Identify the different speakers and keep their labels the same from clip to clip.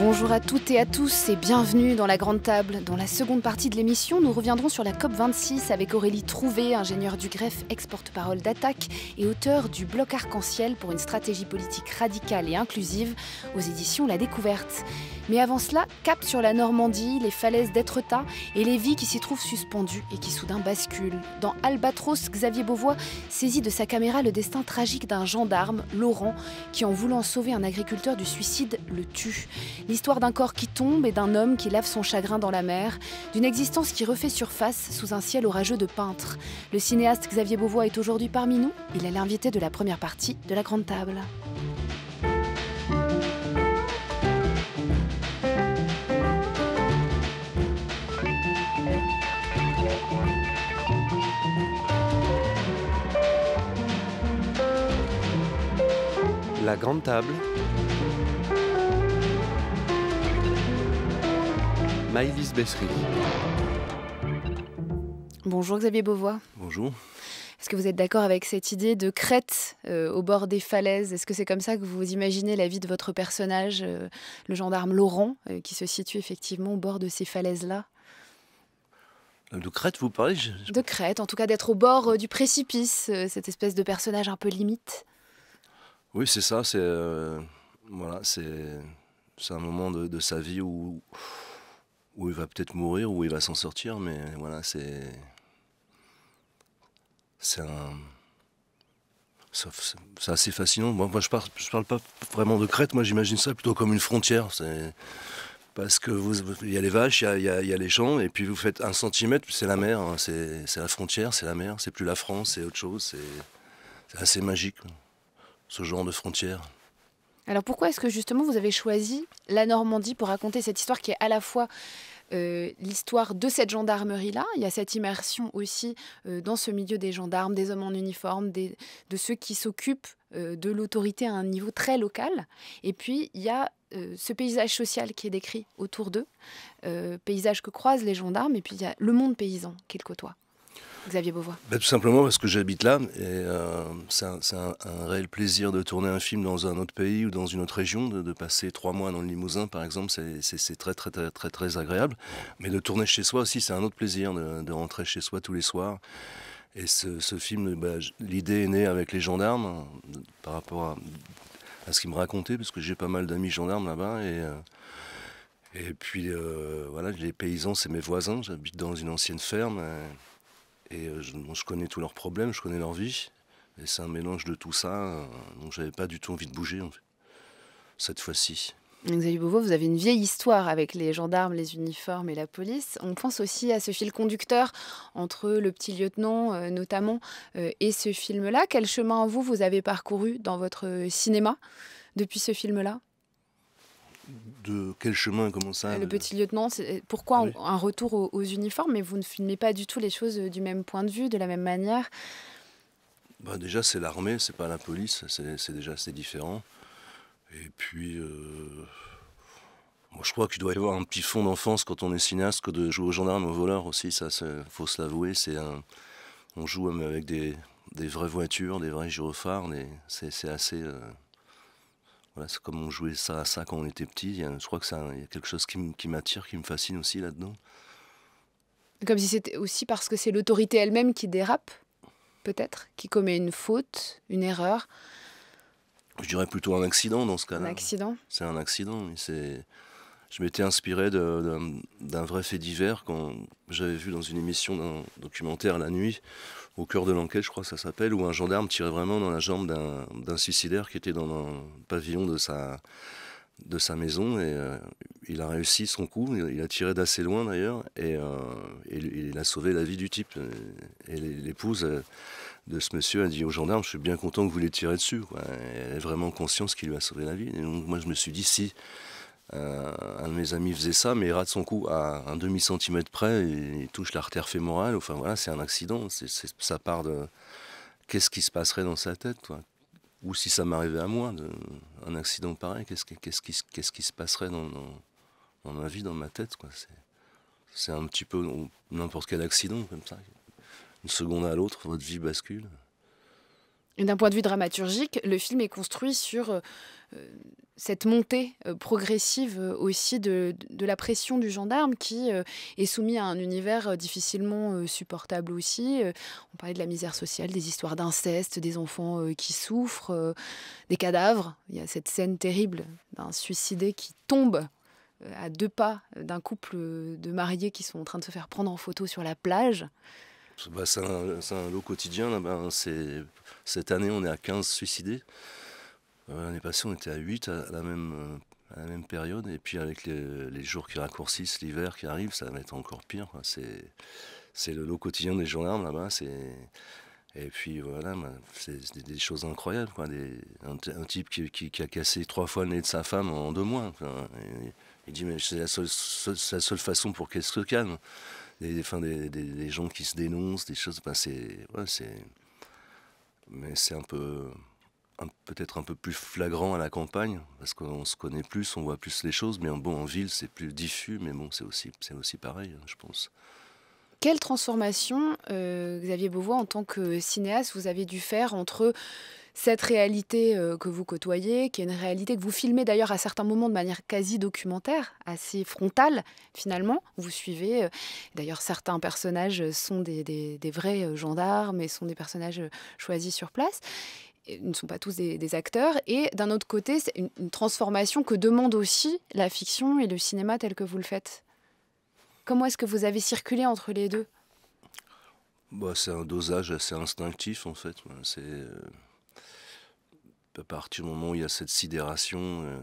Speaker 1: Bonjour à toutes et à tous et bienvenue dans la Grande Table. Dans la seconde partie de l'émission, nous reviendrons sur la COP26 avec Aurélie Trouvé, ingénieure du greffe, ex-porte-parole d'Attaque et auteur du Bloc Arc-en-Ciel pour une stratégie politique radicale et inclusive aux éditions La Découverte. Mais avant cela, cap sur la Normandie, les falaises d'Étretat et les vies qui s'y trouvent suspendues et qui soudain basculent. Dans Albatros, Xavier Beauvois saisit de sa caméra le destin tragique d'un gendarme, Laurent, qui en voulant sauver un agriculteur du suicide, le tue. L'histoire d'un corps qui tombe et d'un homme qui lave son chagrin dans la mer, d'une existence qui refait surface sous un ciel orageux de peintres. Le cinéaste Xavier Beauvois est aujourd'hui parmi nous. Il est l'invité de la première partie de la Grande Table.
Speaker 2: La Grande Table. Maïlis Bessery.
Speaker 1: Bonjour Xavier Beauvois.
Speaker 2: Bonjour.
Speaker 1: Est-ce que vous êtes d'accord avec cette idée de crête euh, au bord des falaises? Est-ce que c'est comme ça que vous imaginez la vie de votre personnage, euh, le gendarme Laurent, euh, qui se situe effectivement au bord de ces falaises-là?
Speaker 2: De crête, vous parlez? Je-
Speaker 1: De crête, en tout cas d'être au bord euh, du précipice, euh, cette espèce de personnage un peu limite.
Speaker 2: Oui, c'est ça. C'est euh, voilà, c'est c'est un moment de, de sa vie où où il va peut-être mourir, où il va s'en sortir, mais voilà, c'est c'est un c'est assez fascinant. Moi, je je parle pas vraiment de crête. Moi, j'imagine ça plutôt comme une frontière. Parce que vous, il y a les vaches, il y a, les champs, et puis vous faites un centimètre, c'est la mer, hein. c'est la frontière, c'est la mer, c'est plus la France, c'est autre chose, c'est assez magique, ce genre de frontière.
Speaker 1: Alors pourquoi est-ce que justement vous avez choisi la Normandie pour raconter cette histoire qui est à la fois euh, l'histoire de cette gendarmerie-là, il y a cette immersion aussi euh, dans ce milieu des gendarmes, des hommes en uniforme, de ceux qui s'occupent euh, de l'autorité à un niveau très local, et puis il y a ce paysage social qui est décrit autour d'eux, paysage que croisent les gendarmes, et puis il y a le monde paysan qu'ils côtoient. Xavier Beauvois.
Speaker 2: Ben, tout simplement parce que j'habite là, et euh, c'est un, réel plaisir de tourner un film dans un autre pays ou dans une autre région, de, passer trois mois dans le Limousin par exemple, c'est- très, très très très agréable. Mais de tourner chez soi aussi, c'est un autre plaisir de, rentrer chez soi tous les soirs. Et ce, film, j- l'idée est née avec les gendarmes de- par rapport à, ce qu'ils me racontaient, parce que j'ai pas mal d'amis gendarmes là-bas. Et, euh, et puis euh, voilà, les paysans, c'est mes voisins. J'habite dans une ancienne ferme. euh, et euh, je, connais tous leurs problèmes, je connais leur vie. Et c'est un mélange de tout ça. euh, donc j'avais pas du tout envie de bouger, cette fois-ci.
Speaker 1: Xavier Beauvau, vous avez une vieille histoire avec les gendarmes, les uniformes et la police. On pense aussi à ce fil conducteur entre le petit lieutenant euh, notamment et ce film-là. Quel chemin vous, vous avez parcouru dans votre cinéma depuis ce film-là?
Speaker 2: De quel chemin, comment ça
Speaker 1: Le petit lieutenant, c'est- pourquoi
Speaker 2: Ah oui.
Speaker 1: un retour aux, aux uniformes Mais vous ne filmez pas du tout les choses du même point de vue, de la même manière?
Speaker 2: Bah, Déjà, c'est l'armée, c'est pas la police, c'est c'est déjà assez différent. Et puis, euh, moi, je crois qu'il doit y avoir un petit fond d'enfance quand on est cinéaste que de jouer aux gendarmes, aux voleurs aussi, ça, c'est- faut se l'avouer. C'est on joue avec des, des vraies voitures, des vrais gyrophares, c'est c'est assez. euh, voilà, c'est comme on jouait ça à ça quand on était petit. Je crois que ça, il y a quelque chose qui, m'attire, qui me fascine aussi là-dedans.
Speaker 1: Comme si c'était aussi parce que c'est l'autorité elle-même qui dérape, peut-être, qui commet une faute, une erreur,
Speaker 2: Je dirais plutôt un accident dans ce
Speaker 1: un
Speaker 2: cas-là.
Speaker 1: accident.
Speaker 2: C'est un accident. C'est... Je m'étais inspiré d'un vrai fait divers quand j'avais vu dans une émission d'un documentaire la nuit, au cœur de l'enquête, je crois que ça s'appelle, où un gendarme tirait vraiment dans la jambe d'un, suicidaire qui était dans le pavillon de sa, de sa maison. Et euh, il a réussi son coup, il a tiré d'assez loin d'ailleurs, et, euh, il a sauvé la vie du type. Et l'épouse euh, de ce monsieur a dit au gendarme Je suis bien content que vous l'ayez tiré dessus. Elle est vraiment consciente qu'il lui a sauvé la vie. Et donc, moi, je me suis dit Si euh, un de mes amis faisait ça, mais il rate son coup à un demi-centimètre près, et il touche l'artère fémorale, enfin voilà, c'est un accident. C'est, ça part de. Qu'est-ce qui se passerait dans sa tête quoi? Ou si ça m'arrivait à moi, un accident pareil, qu'est-ce, qui- se- passerait dans, ma vie, dans ma tête c'est, un petit peu n'importe quel accident comme ça. Une seconde à l'autre, votre vie bascule.
Speaker 1: D'un point de vue dramaturgique, le film est construit sur cette montée progressive aussi de, la pression du gendarme qui est soumis à un univers difficilement supportable aussi. on parlait de la misère sociale, des histoires d'inceste, des enfants qui souffrent, des cadavres. Il y a cette scène terrible d'un suicidé qui tombe à deux pas d'un couple de mariés qui sont en train de se faire prendre en photo sur la plage.
Speaker 2: Bah, c'est un, lot quotidien. cette année, on est à 15 suicidés. Euh, l'année passée, on était à 8 à la même, euh, à la même période. Et puis avec les, jours qui raccourcissent, l'hiver qui arrive, ça va être encore pire. C'est le lot quotidien des gendarmes là-bas. Et puis voilà, bah, c'est des, choses incroyables. Quoi. un, type qui, a cassé trois fois le nez de sa femme en deux mois. il dit mais c'est la seule, la seule façon pour qu'elle se calme. Des, des, des, gens qui se dénoncent, des choses. Bah, c'est, mais c'est un peu peut-être un peu plus flagrant à la campagne, parce qu'on se connaît plus, on voit plus les choses, mais bon, en ville, c'est plus diffus, mais bon, c'est aussi, aussi pareil, hein, je pense.
Speaker 1: Quelle transformation, euh, Xavier Beauvois, en tant que cinéaste, vous avez dû faire entre cette réalité euh, que vous côtoyez, qui est une réalité que vous filmez d'ailleurs à certains moments de manière quasi documentaire, assez frontale finalement. Vous suivez, euh, d'ailleurs certains personnages sont des, vrais gendarmes et sont des personnages choisis sur place ne sont pas tous des, acteurs. Et d'un autre côté, c'est une, transformation que demande aussi la fiction et le cinéma tel que vous le faites. Comment est-ce que vous avez circulé entre les deux?
Speaker 2: Bah, C'est un dosage assez instinctif en fait. C'est euh, à partir du moment où il y a cette sidération euh,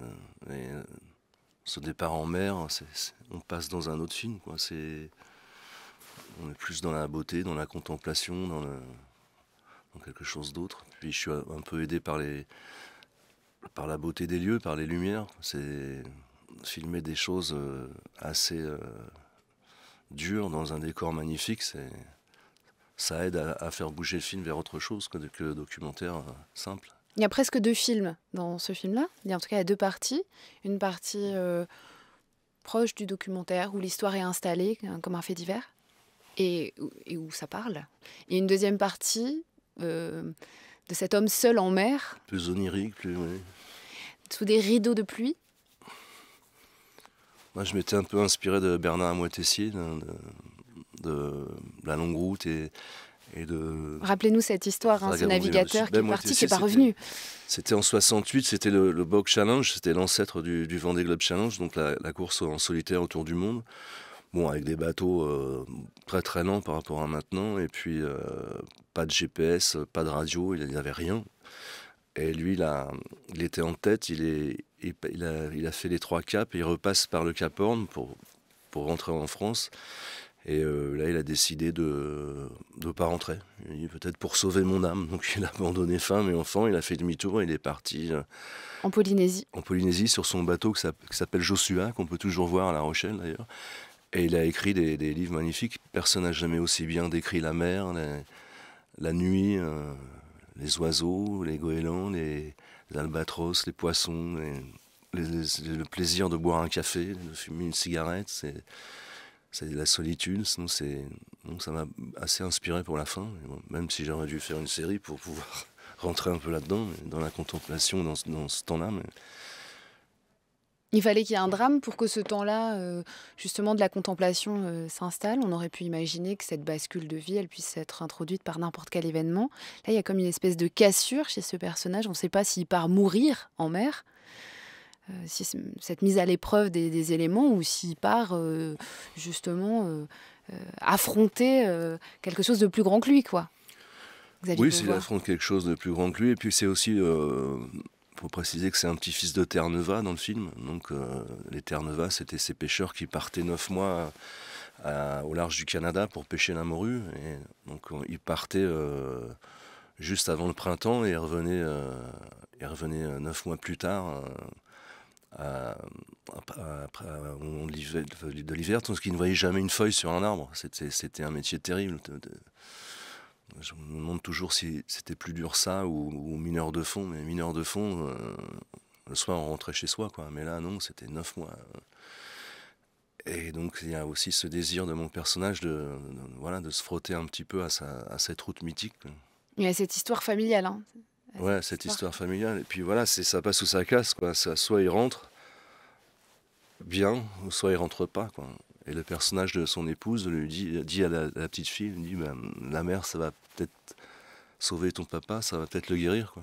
Speaker 2: euh, ce départ en mer, on passe dans un autre film. Quoi. on est plus dans la beauté, dans la contemplation, dans le, quelque chose d'autre. Puis je suis un peu aidé par, les, par la beauté des lieux, par les lumières. C'est filmer des choses euh, assez euh, dures dans un décor magnifique. Ça aide à, faire bouger le film vers autre chose que, que le documentaire euh, simple.
Speaker 1: Il y a presque deux films dans ce film-là. Il y a en tout cas deux parties. Une partie proche du documentaire où l'histoire est installée comme un fait divers et, où ça parle. Et une deuxième partie euh, de cet homme seul en mer.
Speaker 2: Plus onirique, plus.
Speaker 1: Sous des rideaux de pluie.
Speaker 2: Moi, je m'étais un peu inspiré de Bernard Moitessier, de, de, La Longue Route et, et de.
Speaker 1: Rappelez-nous cette histoire, hein, ce navigateur qui est parti, qui n'est pas revenu.
Speaker 2: C'était en 68, c'était le, le Bog Challenge, c'était l'ancêtre du, du Vendée Globe Challenge, donc la, la, course en solitaire autour du monde. Bon, avec des bateaux euh, très très lents par rapport à maintenant, et puis euh, pas de GPS, pas de radio, il n'avait rien. Et lui, là, il était en tête, il, est, il, a, il, a, fait les trois caps, et il repasse par le Cap Horn pour, pour rentrer en France. Et euh, là, il a décidé de ne pas rentrer. Peut-être pour sauver mon âme. Donc il a abandonné femme et enfant, il a fait demi-tour, il est parti.
Speaker 1: en Polynésie.
Speaker 2: En Polynésie, sur son bateau qui s'appelle Joshua, qu'on peut toujours voir à La Rochelle d'ailleurs. Et il a écrit des, livres magnifiques. Personne n'a jamais aussi bien décrit la mer, la nuit, euh, les oiseaux, les goélands, les, albatros, les poissons, le plaisir de boire un café, de fumer une cigarette. C'est, la solitude. Donc ça m'a assez inspiré pour la fin. même si j'aurais dû faire une série pour pouvoir rentrer un peu là-dedans, dans la contemplation, dans, ce temps-là.
Speaker 1: Il fallait qu'il y ait un drame pour que ce temps-là, euh, justement, de la contemplation euh, s'installe. On aurait pu imaginer que cette bascule de vie, elle puisse être introduite par n'importe quel événement. Là, il y a comme une espèce de cassure chez ce personnage. On ne sait pas s'il part mourir en mer, euh, si cette mise à l'épreuve des, éléments, ou s'il part justement affronter quelque chose de plus grand que lui, quoi.
Speaker 2: oui, s'il affronte quelque chose de plus grand que lui, et puis c'est aussi il faut préciser que c'est un petit-fils de Terre-Neuve dans le film. Donc, euh, les Terre-Neuve, c'était ces pêcheurs qui partaient neuf mois au large du Canada pour pêcher la morue. Donc, ils partaient euh, juste avant le printemps et revenaient, euh, neuf mois plus tard. moment de l'hiver, parce qu'ils ne voyaient jamais une feuille sur un arbre. C'était un métier terrible. Je me demande toujours si c'était plus dur ça ou, mineur de fond. Mais mineur de fond, euh, le soir on rentrait chez soi. Quoi. Mais là, non, c'était neuf mois. Et donc il y a aussi ce désir de mon personnage de, voilà, de se frotter un petit peu à, sa, à cette route mythique.
Speaker 1: Il y a cette histoire familiale. Hein.
Speaker 2: Ouais, cette histoire. familiale. Et puis voilà, c'est ça passe ou ça casse. Quoi. Ça, soit il rentre bien, ou soit il rentre pas. Quoi. Et le personnage de son épouse lui dit, à la, petite fille, lui dit, ben, la mère, ça va peut-être sauver ton papa, ça va peut-être le guérir.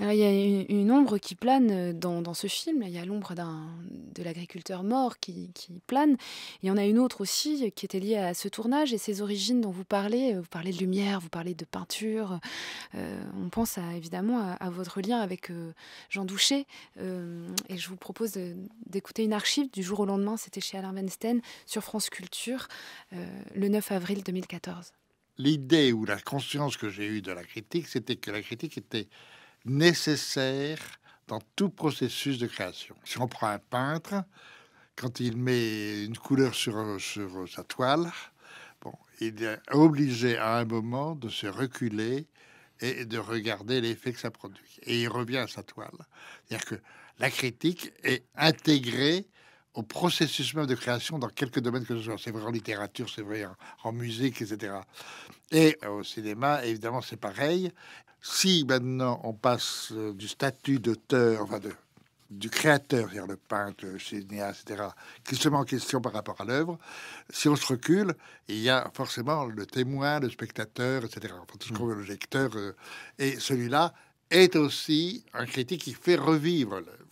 Speaker 1: Il y a une, ombre qui plane euh, dans, ce film. Il y a l'ombre de l'agriculteur mort qui, plane. Il y en a une autre aussi qui était liée à ce tournage et ses origines dont vous parlez. Vous parlez de lumière, vous parlez de peinture. Euh, on pense évidemment à, votre lien avec euh, Jean Douché. et je vous propose d'écouter une archive du jour au lendemain. C'était chez Alain Weinstein sur France Culture le 9 avril 2014.
Speaker 3: L'idée ou la conscience que j'ai eue de la critique, c'était que la critique était nécessaire dans tout processus de création. Si on prend un peintre, quand il met une couleur sur, sa toile, bon, il est obligé à un moment de se reculer et de regarder l'effet que ça produit. Et il revient à sa toile. C'est-à-dire que la critique est intégrée au processus même de création dans quelques domaines que ce soit. C'est vrai en littérature, c'est vrai en, musique, etc. Et au cinéma, évidemment, c'est pareil. Si maintenant on passe euh, du statut d'auteur, enfin de, du créateur, c'est-à-dire le peintre, le cinéaste, etc., qui se met en question par rapport à l'œuvre, si on se recule, il y a forcément le témoin, le spectateur, etc., enfin, tout ce qu'on veut, le lecteur. Euh, et celui-là est aussi un critique qui fait revivre l'œuvre.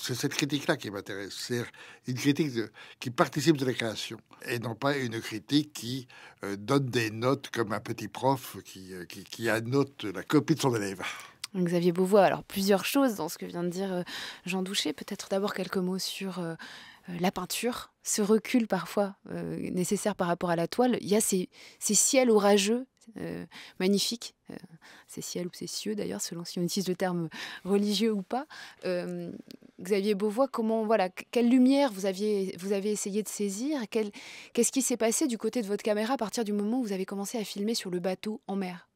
Speaker 3: C'est cette critique-là qui m'intéresse. C'est une critique qui participe de la création et non pas une critique qui euh, donne des notes comme un petit prof qui, euh, qui, annote la copie de son élève.
Speaker 1: Xavier Beauvois, alors plusieurs choses dans ce que vient de dire euh, Jean Douché. Peut-être d'abord quelques mots sur la peinture, ce recul parfois nécessaire par rapport à la toile. Il y a ces, ces ciels orageux euh, magnifique. Euh, c'est ciel ou c'est cieux d'ailleurs, selon si on utilise le terme religieux ou pas. Euh, Xavier Beauvois, comment, voilà, quelle lumière vous, aviez, avez essayé de saisir? Qu'est-ce qui s'est passé du côté de votre caméra à partir du moment où vous avez commencé à filmer sur le bateau en mer?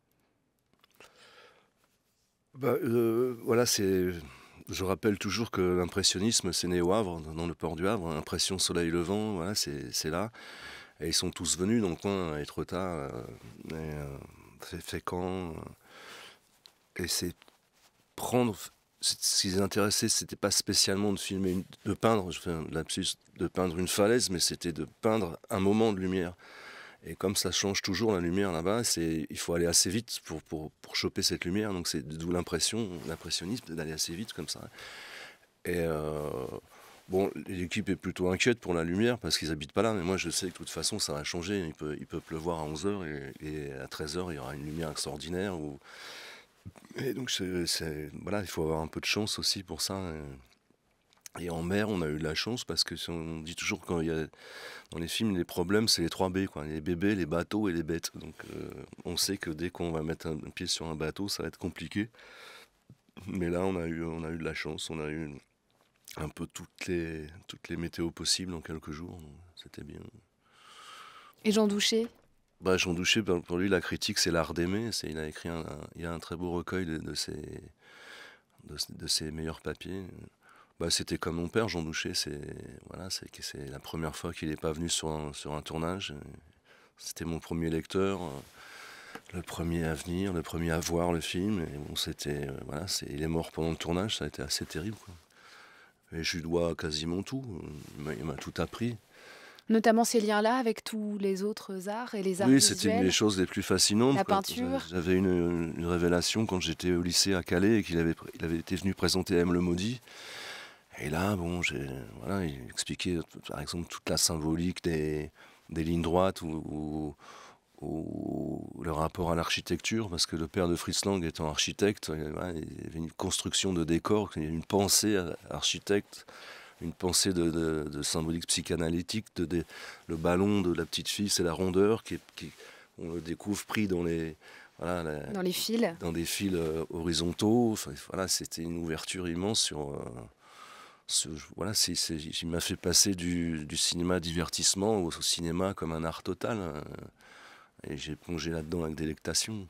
Speaker 2: Bah, Voilà, c'est. Je rappelle toujours que l'impressionnisme, c'est né au Havre, dans le port du Havre. Impression soleil levant, voilà, c'est là. Et ils sont tous venus dans le coin Etretat, euh, euh, c'est Fécamp. Euh, et c'est prendre. Ce qui les intéressait, c'était pas spécialement de filmer, de peindre, je fais un lapsus, de peindre une falaise, mais c'était de peindre un moment de lumière. Et comme ça change toujours la lumière là-bas, il faut aller assez vite pour, pour, pour choper cette lumière. Donc c'est d'où l'impression, l'impressionnisme d'aller assez vite comme ça. Et Bon, l'équipe est plutôt inquiète pour la lumière parce qu'ils habitent pas là, mais moi je sais que de toute façon ça va changer. Il peut, il peut pleuvoir à 11h et, à 13h il y aura une lumière extraordinaire. Et donc c'est, voilà, il faut avoir un peu de chance aussi pour ça. Et en mer, on a eu de la chance parce que on dit toujours quand il y a dans les films les problèmes, c'est les 3 B quoi, les bébés, les bateaux et les bêtes. Donc euh, on sait que dès qu'on va mettre un, pied sur un bateau, ça va être compliqué. Mais là, on a eu, on a eu de la chance, on a eu un peu toutes les, toutes les météos possibles en quelques jours. C'était bien.
Speaker 1: Et Jean Douché
Speaker 2: bah, Jean Douché, pour lui, la critique, c'est l'art d'aimer. Il a écrit un, il a un très beau recueil de, ses, de, ses meilleurs papiers. Bah, c'était comme mon père, Jean Douché. C'est voilà, c'est la première fois qu'il n'est pas venu sur un, sur un tournage. C'était mon premier lecteur, le premier à venir, le premier à voir le film. Et bon, c'était voilà, il est mort pendant le tournage. Ça a été assez terrible. Quoi. Et je lui dois quasiment tout. Il m'a tout appris.
Speaker 1: Notamment ces liens-là avec tous les autres arts et les arts
Speaker 2: Oui, c'était une des choses les plus fascinantes.
Speaker 1: La peinture.
Speaker 2: J'avais une, une, révélation quand j'étais au lycée à Calais et qu'il avait, il avait été venu présenter M. le Maudit. Et là, bon, voilà, il expliquait par exemple toute la symbolique des, des lignes droites ou, le rapport à l'architecture, parce que le père de Fritz Lang étant architecte, il y avait une construction de décor, une pensée architecte, une pensée de, symbolique psychanalytique, de, le ballon de la petite fille, c'est la rondeur, qui, on le découvre pris dans les,
Speaker 1: dans les fils,
Speaker 2: dans des fils euh, horizontaux. voilà, c'était une ouverture immense sur. Euh, voilà, c'est, il m'a fait passer du, cinéma divertissement au, cinéma comme un art total. Hein. Et j'ai plongé là-dedans avec délectation.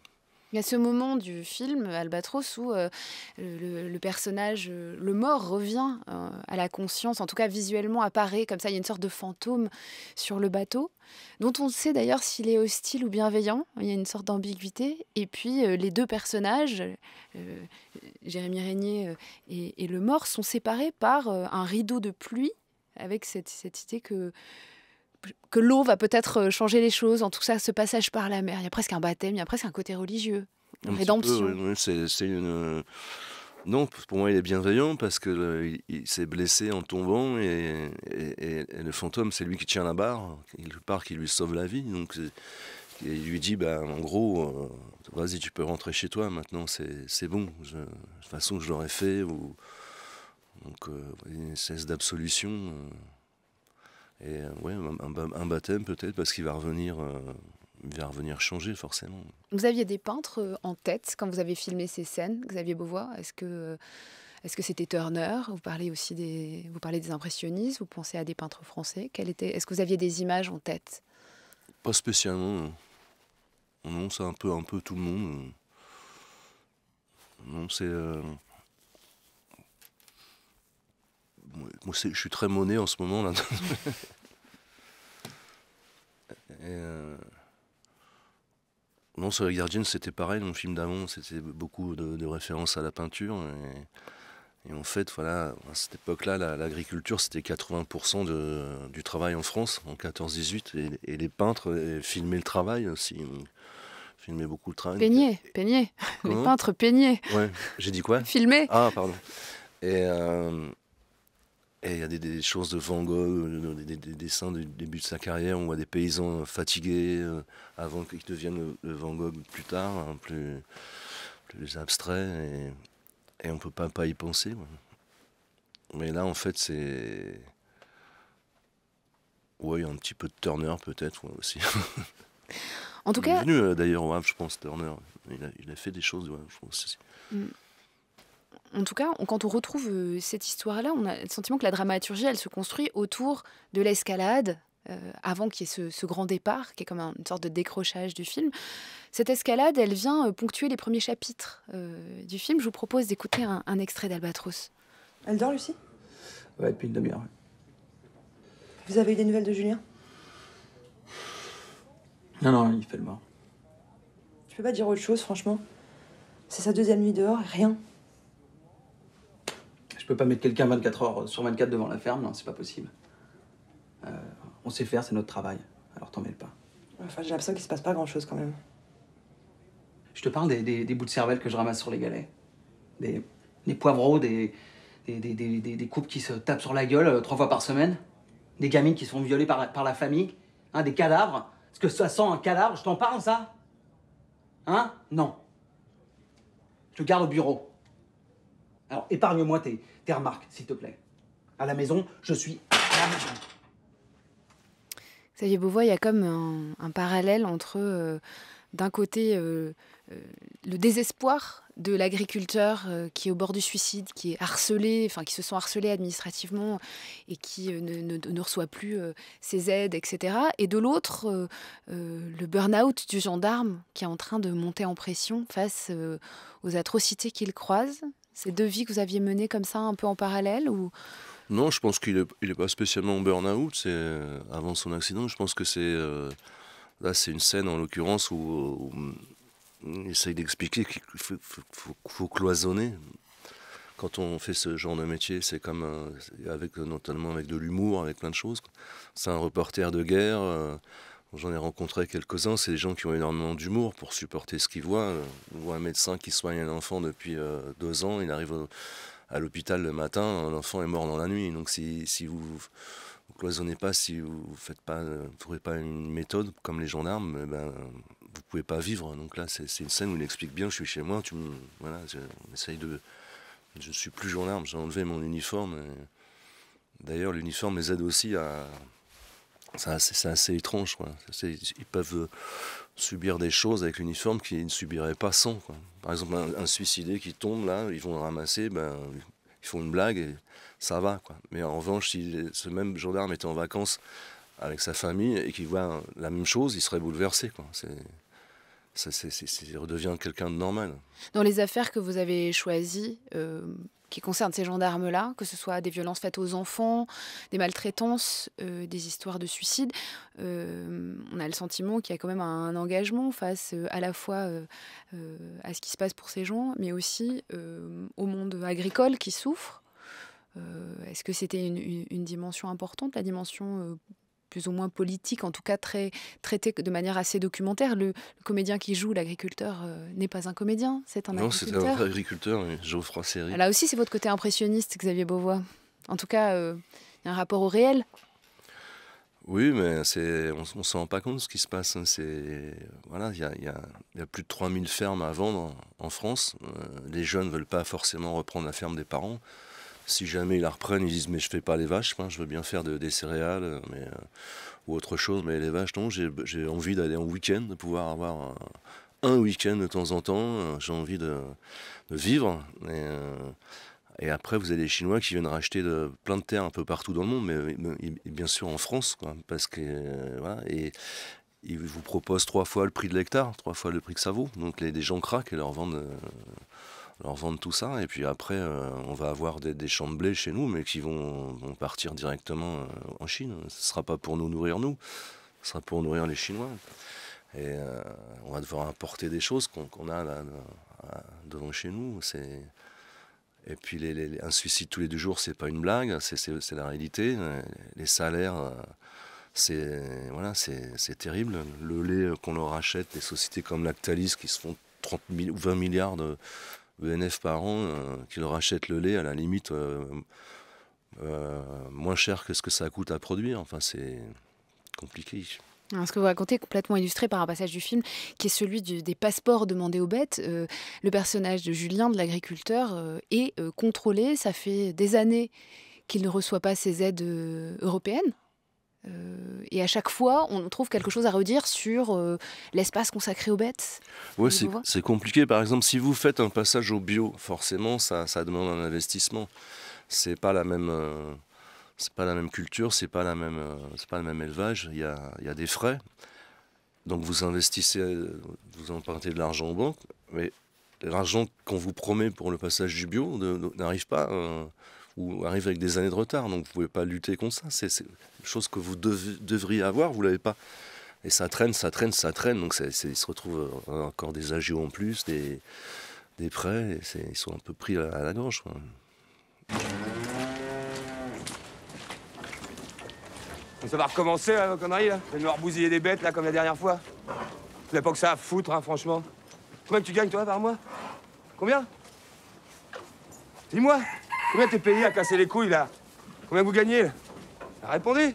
Speaker 1: Il y a ce moment du film Albatros où euh, le, personnage, euh, le mort, revient euh, à la conscience, en tout cas visuellement apparaît comme ça. Il y a une sorte de fantôme sur le bateau, dont on sait d'ailleurs s'il est hostile ou bienveillant. Il y a une sorte d'ambiguïté. Et puis les deux personnages, Jérémy Régnier et, le mort, sont séparés par un rideau de pluie, avec cette, cette idée que que l'eau va peut-être euh, changer les choses, en tout cas ce passage par la mer. Il y a presque un baptême, il y a presque un côté religieux, une rédemption.
Speaker 2: c'est une... Non, pour moi, il est bienveillant parce que euh, il, s'est blessé en tombant et, le fantôme, c'est lui qui tient la barre, quelque part, qui lui sauve la vie. Donc, il lui dit, bah, en gros, euh, vas-y, tu peux rentrer chez toi maintenant, c'est bon. de toute façon, je l'aurais fait. Ou, donc, une cesse d'absolution. Et euh, ouais, un, baptême peut-être parce qu'il va revenir. Euh, va revenir changer forcément.
Speaker 1: Vous aviez des peintres euh, en tête quand vous avez filmé ces scènes, Xavier Beauvois? Est-ce que est-ce que c'était Turner? Vous parlez aussi des vous parlez des impressionnistes. Vous pensez à des peintres français Quel était Est-ce que vous aviez des images en tête?
Speaker 2: Pas spécialement. Non, c'est un peu un peu tout le monde. Non, c'est moi, je suis très monnaie en ce moment là. Euh, non, sur les Guardians, c'était pareil. Mon film d'avant, c'était beaucoup de, références à la peinture. Et, en fait, voilà, à cette époque-là, l'agriculture, c'était 80% de, du travail en France, en 14-18. Et, les peintres euh, filmaient le travail aussi. filmaient beaucoup le travail.
Speaker 1: Peignaient, peignaient. les peintres peignaient.
Speaker 2: Ouais, j'ai dit quoi?
Speaker 1: Filmer.
Speaker 2: Ah, pardon. Et, euh, et il y a des, choses de Van Gogh, des, dessins du début de sa carrière, on voit des paysans fatigués euh, avant qu'ils deviennent le, Van Gogh plus tard, hein, plus, plus abstrait, et, on ne peut pas, pas y penser. Mais là, en fait, c'est. Oui, il y a un petit peu de Turner peut-être aussi.
Speaker 1: En tout cas.
Speaker 2: Il est venu euh, d'ailleurs je pense, Turner. Il a, fait des choses, je pense. Mm
Speaker 1: en tout cas, quand on retrouve euh, cette histoire-là, on a le sentiment que la dramaturgie, elle se construit autour de l'escalade, euh, avant qu'il y ait ce, grand départ, qui est comme une sorte de décrochage du film. Cette escalade, elle vient euh, ponctuer les premiers chapitres du film. Je vous propose d'écouter un, extrait d'Albatros.
Speaker 4: Elle dort, Lucie?
Speaker 5: Ouais, depuis une demi-heure.
Speaker 4: Vous avez eu des nouvelles de Julien?
Speaker 5: Non, non, il fait le mort.
Speaker 4: Tu peux pas dire autre chose, franchement C'est sa deuxième nuit dehors, rien.
Speaker 5: Peux pas mettre quelqu'un 24 heures sur 24 devant la ferme, non, c'est pas possible. Euh, on sait faire, c'est notre travail. Alors t'en mêle pas.
Speaker 4: Enfin, j'ai l'impression qu'il se passe pas grand chose quand même.
Speaker 5: Je te parle des, bouts de cervelle que je ramasse sur les galets. Des, poivreaux, des, des, coupes qui se tapent sur la gueule euh, trois fois par semaine. Des gamines qui se font violer par, par la famille. Hein, des cadavres. Est-ce que ça sent un cadavre? Je t'en parle, ça? Hein? Non. Je te garde au bureau. Alors, épargne-moi tes, tes remarques, s'il te plaît. À la maison, je suis à la maison.
Speaker 1: Xavier Beauvois, il y a comme un, parallèle entre, euh, d'un côté, euh, euh, le désespoir de l'agriculteur qui est au bord du suicide, qui est harcelé, enfin qui se sent harcelé administrativement et qui ne, ne, reçoit plus ses aides, etc. Et de l'autre, le burn-out du gendarme qui est en train de monter en pression face aux atrocités qu'il croise ces deux vies que vous aviez menées comme ça, un peu en parallèle ou...
Speaker 2: Non, je pense qu'il n'est est pas spécialement en burn-out. C'est euh, avant son accident. Je pense que c'est euh, là, c'est une scène en l'occurrence où, il essaye d'expliquer qu'il faut, cloisonner. Quand on fait ce genre de métier, c'est comme avec notamment avec de l'humour, avec plein de choses. C'est un reporter de guerre. Euh, J'en ai rencontré quelques-uns, c'est des gens qui ont énormément d'humour pour supporter ce qu'ils voient. On voit un médecin qui soigne un enfant depuis euh, deux ans, il arrive à l'hôpital le matin, l'enfant est mort dans la nuit. Donc si, vous ne cloisonnez pas, si vous ne pas, trouvez pas une méthode comme les gendarmes, eh ben, vous pouvez pas vivre. Donc là, c'est une scène où il explique bien, je suis chez moi, tu voilà, on essaye de... Je ne suis plus gendarme, j'ai enlevé mon uniforme. D'ailleurs, l'uniforme les aide aussi à, c'est assez, étrange. Quoi. Ils peuvent euh, subir des choses avec l'uniforme qu'ils ne subiraient pas sans. Par exemple, un, suicidé qui tombe là, ils vont le ramasser, ben, ils font une blague et ça va. Quoi. Mais en revanche, si ce même gendarme était en vacances avec sa famille et qu'il voit la même chose, il serait bouleversé. Quoi. Ça, redevient quelqu'un de normal.
Speaker 1: Dans les affaires que vous avez choisies, euh, qui concernent ces gendarmes-là, que ce soit des violences faites aux enfants, des maltraitances, euh, des histoires de suicide, euh, on a le sentiment qu'il y a quand même un, engagement face à la fois à ce qui se passe pour ces gens, mais aussi au monde agricole qui souffre. Est-ce que c'était une, une- dimension importante, la dimension plus ou moins politique, en tout cas très traitée de manière assez documentaire Le, le comédien qui joue l'agriculteur euh, n'est pas un comédien, c'est un
Speaker 2: non, c'était
Speaker 1: agriculteur.
Speaker 2: un agriculteur, Geoffroy Séry.
Speaker 1: Là aussi, c'est votre côté impressionniste, Xavier Beauvois. En tout cas, euh, il y a un rapport au réel.
Speaker 2: Oui, mais c'est, on ne se rend pas compte de ce qui se passe. hein. C'est, voilà, il y a, il y a- il y a plus de 3000 fermes à vendre en, en France. Euh, les jeunes ne veulent pas forcément reprendre la ferme des parents. Si jamais ils la reprennent, ils disent mais je fais pas les vaches, je veux bien faire de- des céréales mais, euh, ou autre chose, mais les vaches non, j'ai, envie d'aller en week-end, de pouvoir avoir un, week-end de temps en temps, euh, j'ai envie de, vivre. Et, euh, et après, vous avez les Chinois qui viennent racheter plein de terres un peu partout dans le monde, mais, bien sûr en France, parce que et ils vous proposent trois fois le prix de l'hectare, trois fois le prix que ça vaut. Donc les, gens craquent et leur vendent, leur vendent tout ça. Et puis après, euh, on va avoir des, des champs de blé chez nous, mais qui vont, partir directement euh, en Chine. Ce ne sera pas pour nous nourrir nous, ce sera pour nourrir les Chinois. Et euh, on va devoir importer des choses qu'on a là, devant chez nous. Et puis les, un suicide tous les deux jours, c'est pas une blague, c'est- la réalité. Les salaires, c'est voilà, c'est terrible. Le lait qu'on leur achète, les sociétés comme Lactalis qui se font 30 000 ou 20 milliards de ENF par an, euh, qui leur le lait à la limite euh, euh, moins cher que ce que ça coûte à produire. Enfin, c'est compliqué.
Speaker 1: Alors, ce que vous racontez est complètement illustré par un passage du film qui est celui des passeports demandés aux bêtes. Euh, le personnage de Julien, de l'agriculteur, est contrôlé. Ça fait des années qu'il ne reçoit pas ses aides européennes. Euh, et à chaque fois, on trouve quelque chose à redire sur euh, l'espace consacré aux bêtes. Vous
Speaker 2: c'est compliqué. Par exemple, si vous faites un passage au bio, forcément, ça, ça demande un investissement. C'est pas la même, euh, c'est pas la même culture, c'est pas la même, pas le même élevage. Il y a, y a des frais. Donc vous investissez, vous empruntez de l'argent aux banques, mais l'argent qu'on vous promet pour le passage du bio n'arrive pas. Ou arrive avec des années de retard, donc vous pouvez pas lutter contre ça. C'est une chose que vous dev- devriez avoir, vous l'avez pas. Et ça traîne, ça traîne, ça traîne. Donc c'est- c'est- il se retrouve euh, encore des agios en plus, des, des prêts. ils sont un peu pris à, la gorge.
Speaker 6: Ça va recommencer, là, vos conneries, là? Vous allez bousiller des bêtes, là, comme la dernière fois Vous n'avez pas que ça à foutre, hein, franchement. Combien tu gagnes, toi, par mois? Combien? Dis-moi Combien t'es payé à casser les couilles, là Combien vous gagnez là Répondez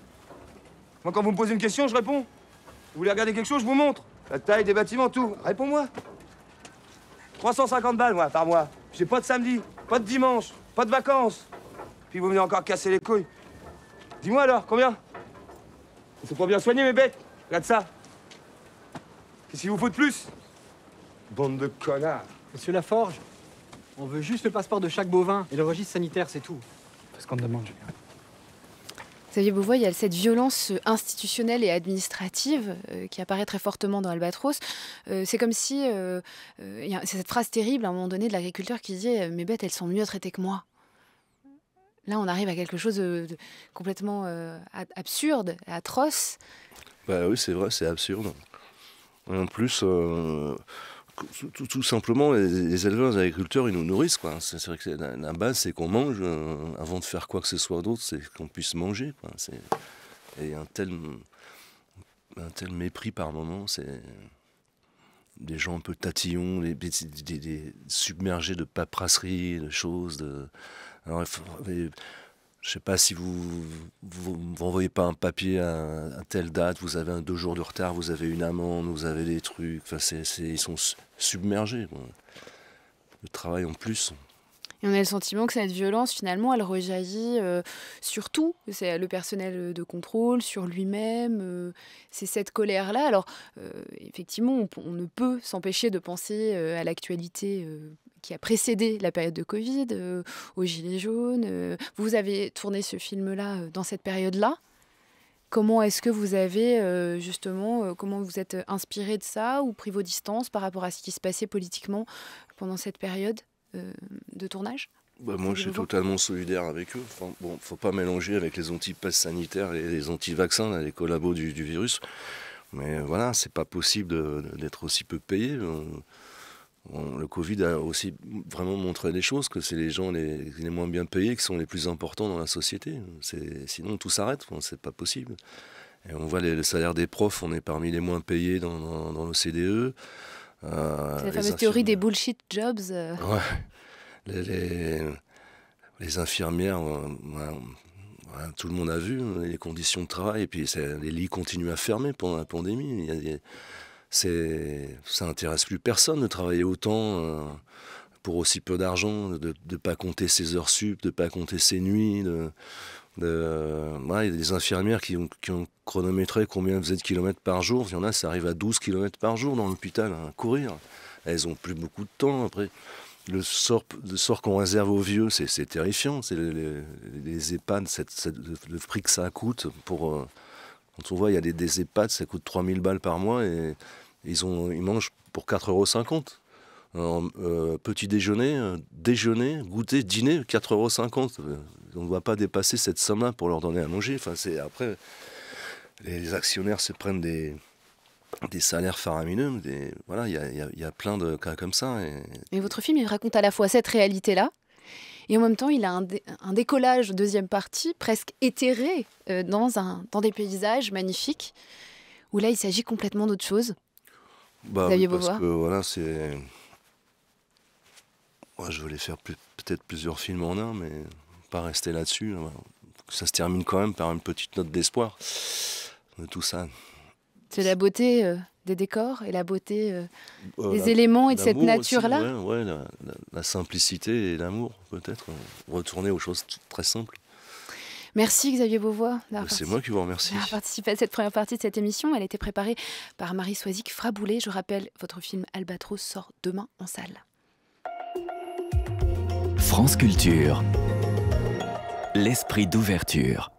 Speaker 6: Moi, quand vous me posez une question, je réponds. Vous voulez regarder quelque chose, je vous montre. La taille des bâtiments, tout. Réponds-moi 350 balles, moi, par mois. J'ai pas de samedi, pas de dimanche, pas de vacances. Puis vous venez encore casser les couilles. Dis-moi alors, combien faut pas bien soigner mes bêtes. Regarde ça. Qu'est-ce qu'il vous faut de plus? Bande de connards.
Speaker 7: Monsieur Laforge, on veut juste le passeport de chaque bovin et le registre sanitaire, c'est tout. C'est ce qu'on te demande, Julien.
Speaker 1: Xavier Beauvois, il y a cette violence euh, institutionnelle et administrative euh, qui apparaît très fortement dans Albatros. Euh, c'est comme si, euh, euh, c'est cette phrase terrible à un moment donné de l'agriculteur qui dit Mes bêtes, elles sont mieux traitées que moi. Là, on arrive à quelque chose de, de complètement euh, absurde, atroce.
Speaker 2: Bah oui, c'est vrai, c'est absurde. En plus, euh, tout, tout- simplement, les, les éleveurs, les agriculteurs, ils nous nourrissent. quoi. C'est vrai que la, base, c'est qu'on mange. euh, avant de faire quoi que ce soit d'autre, c'est qu'on puisse manger. quoi. C'est- Et un tel, un tel mépris par moment, c'est des gens un peu tatillons, des, submergés de paperasserie, de choses. Je sais pas si vous vous envoyez pas un papier à, telle date, vous avez un deux jours de retard, vous avez une amende, vous avez des trucs. Enfin, c'est- ils sont su- submergés. Le travail en plus.
Speaker 1: Et on a le sentiment que cette violence, finalement, elle rejaillit euh, sur tout. C'est le personnel de contrôle, sur lui-même. euh, c'est cette colère-là. Alors, euh, effectivement, on, on ne peut s'empêcher de penser euh, à l'actualité euh, qui a précédé la période de Covid, euh, aux Gilets jaunes. euh. vous avez tourné ce film-là euh, dans cette période-là. Comment est-ce que vous avez euh, justement, comment vous êtes inspiré de ça ou pris vos distances par rapport à ce qui se passait politiquement pendant cette période de tournage?
Speaker 2: Bah, moi, je suis totalement solidaire avec eux. Enfin, bon, faut pas mélanger avec les anti-passes sanitaires et les anti-vaccins, les collabos du, virus. Mais voilà, c'est pas possible d'être aussi peu payé. Le Covid a aussi vraiment montré des choses, que c'est les gens les, les, moins bien payés qui sont les plus importants dans la société. Sinon, tout s'arrête, c'est pas possible. Et on voit les, salaires des profs, on est parmi les moins payés dans, dans, le CDE.
Speaker 1: Euh, c'est la fameuse théorie des bullshit jobs. Euh.
Speaker 2: Ouais les, les, infirmières, euh, tout le monde a vu hein, les conditions de travail, et puis les lits continuent à fermer pendant la pandémie. Il ça n'intéresse plus personne de travailler autant euh, pour aussi peu d'argent, de ne pas compter ses heures sup, de pas compter ses nuits. De, il y a des infirmières qui ont, chronométré combien faisait de kilomètres par jour. Il y en a, ça arrive à 12 kilomètres par jour dans l'hôpital, à courir. Elles ont plus beaucoup de temps après le sort, qu'on réserve aux vieux, c'est terrifiant. C'est les, EHPAD, le prix que ça coûte. Pour, euh, quand on voit, il y a des, des EHPAD, ça coûte 3000 balles par mois et ils, ont, ils mangent pour 4,50 euros. Euh, petit déjeuner, euh, déjeuner, goûter, dîner, 4,50 euros. On ne doit pas dépasser cette somme-là pour leur donner à manger. Enfin, après, les actionnaires se prennent des, salaires faramineux. Voilà, il y a, plein de cas comme ça.
Speaker 1: Et... votre film, il raconte à la fois cette réalité-là, et en même temps, il a un, décollage, deuxième partie, presque éthéré euh, dans, un, dans des paysages magnifiques, où là, il s'agit complètement d'autre chose.
Speaker 2: Bah, parce que voilà, c'est. Moi, je voulais faire peut-être plusieurs films en un, mais pas rester là-dessus. Ça se termine quand même par une petite note d'espoir de tout ça.
Speaker 1: C'est la beauté euh, des décors et la beauté euh, euh, des éléments et de cette nature-là
Speaker 2: Oui, la, simplicité et l'amour, peut-être. Retourner aux choses très simples.
Speaker 1: Merci Xavier Beauvois.
Speaker 2: C'est moi qui vous remercie.
Speaker 1: D'avoir participé à cette première partie de cette émission. Elle a été préparée par Marie Soisic Fraboulet. Je rappelle, votre film Albatros sort demain en salle.
Speaker 8: France Culture. L'esprit d'ouverture.